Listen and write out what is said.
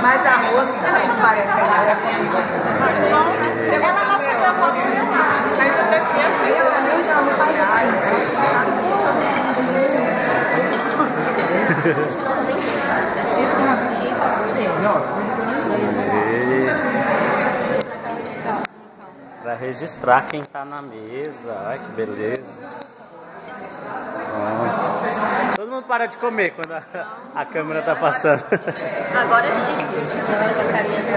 Mas a Rosa também não parece nada. Ela mostra pra foto Mas eu tô aqui assim. Eu já não faz Pra registrar quem tá na mesa. Ai, que beleza. para de comer quando a, a câmera tá passando. Agora é chique, você fazer a carinha dela.